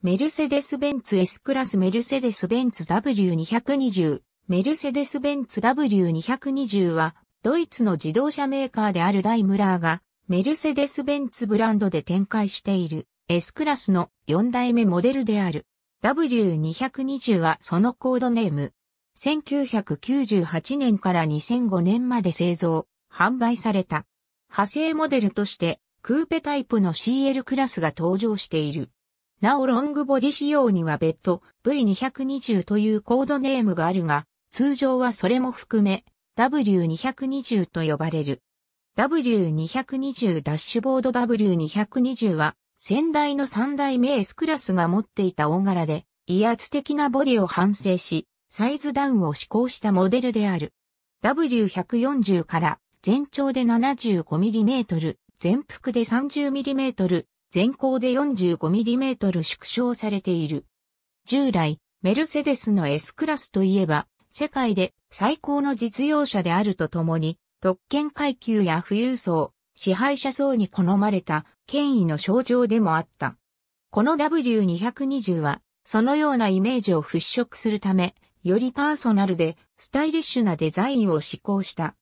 メルセデス・ベンツ S クラスメルセデス・ベンツ W220 メルセデス・ベンツ W220 はドイツの自動車メーカーであるダイムラーがメルセデス・ベンツブランドで展開している S クラスの4代目モデルである。W220 はそのコードネーム。1998年から2005年まで製造、販売された。派生モデルとしてクーペタイプの CL クラスが登場している。なおロングボディ仕様には別途 V220 というコードネームがあるが、通常はそれも含め W220 と呼ばれる。W220 ダッシュボード W220 は先代の3代目 S クラスが持っていた大柄で威圧的なボディを反省し、サイズダウンを施行したモデルである。W140 から全長で 75mm、全幅で 30mm、全高で 45mm 縮小されている。従来、メルセデスの S クラスといえば、世界で最高の実用車であるとともに、特権階級や富裕層、支配者層に好まれた権威の象徴でもあった。この W220 は、そのようなイメージを払拭するため、よりパーソナルでスタイリッシュなデザインを施行した。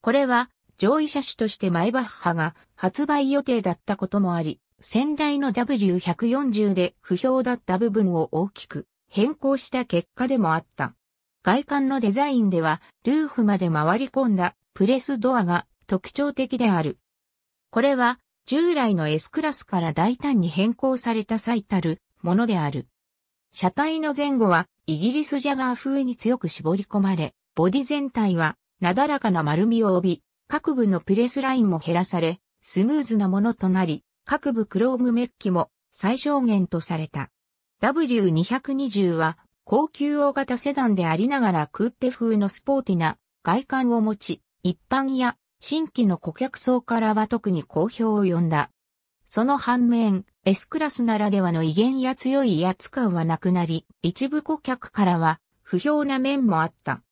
これは、上位車種としてマイバッハが発売予定だったこともあり、先代の W140 で不評だった部分を大きく変更した結果でもあった。外観のデザインではルーフまで回り込んだプレスドアが特徴的である。これは従来の S クラスから大胆に変更された最たるものである。車体の前後はイギリスジャガー風に強く絞り込まれ、ボディ全体はなだらかな丸みを帯び、各部のプレスラインも減らされ、スムーズなものとなり、各部クロームメッキも最小限とされた。W220 は高級大型セダンでありながらクーペ風のスポーティな外観を持ち、一般や新規の顧客層からは特に好評を呼んだ。その反面、S クラスならではの威厳や強い威圧感はなくなり、一部顧客からは不評な面もあった。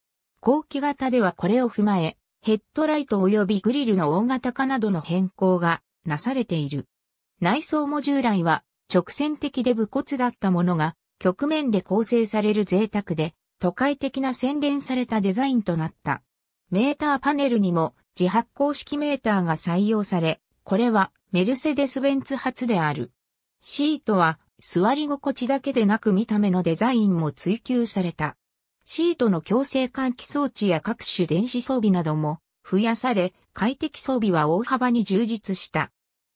後期型ではこれを踏まえ、ヘッドライト及びグリルの大型化などの変更がなされている。内装も従来は直線的で武骨だったものが曲面で構成される贅沢で都会的な洗練されたデザインとなった。メーターパネルにも自発光式メーターが採用され、これはメルセデス・ベンツ初である。シートは座り心地だけでなく見た目のデザインも追求された。シートの強制換気装置や各種電子装備なども増やされ、快適装備は大幅に充実した。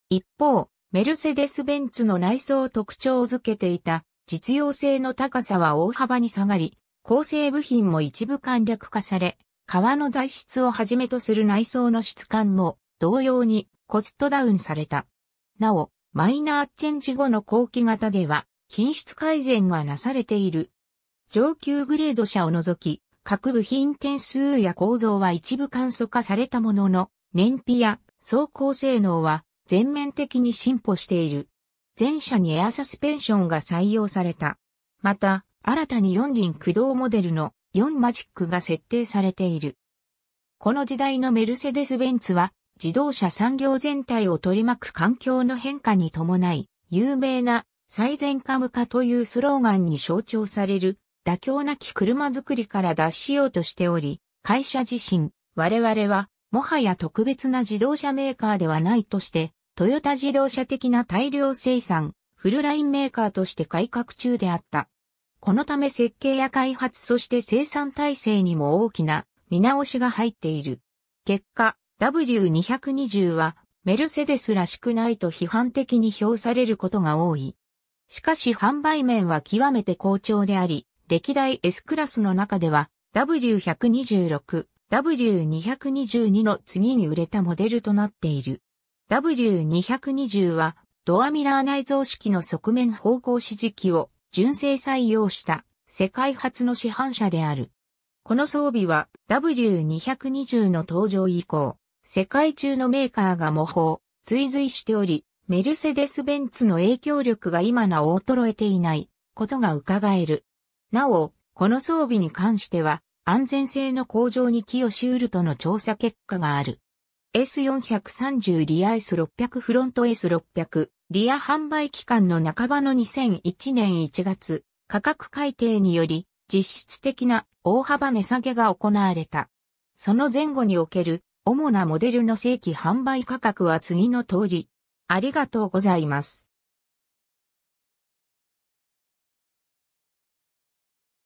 一方、メルセデス・ベンツの内装を特徴づけていた実用性の高さは大幅に下がり、構成部品も一部簡略化され、革の材質をはじめとする内装の質感も同様にコストダウンされた。なお、マイナーチェンジ後の後期型では、品質改善がなされている。上級グレード車を除き、各部品点数や構造は一部簡素化されたものの、燃費や走行性能は全面的に進歩している。全車にエアサスペンションが採用された。また、新たに四輪駆動モデルの4マジックが設定されている。この時代のメルセデス・ベンツは自動車産業全体を取り巻く環境の変化に伴い、有名な最善化無化というスローガンに象徴される妥協なき車作りから脱しようとしており、会社自身、我々はもはや特別な自動車メーカーではないとして、トヨタ自動車的な大量生産、フルラインメーカーとして改革中であった。このため設計や開発そして生産体制にも大きな見直しが入っている。結果、W220 はメルセデスらしくないと批判的に評されることが多い。しかし販売面は極めて好調であり、歴代 S クラスの中では W126、W222 の次に売れたモデルとなっている。W220 はドアミラー内蔵式の側面方向指示器を純正採用した世界初の市販車である。この装備は W220 の登場以降、世界中のメーカーが模倣、追随しており、メルセデス・ベンツの影響力が今なお衰えていないことが伺える。なお、この装備に関しては安全性の向上に寄与し得るとの調査結果がある。S430 リア S600 フロント S600 リア販売期間の半ばの2001年1月、価格改定により、実質的な大幅値下げが行われた。その前後における主なモデルの正規販売価格は次の通り。ありがとうございます。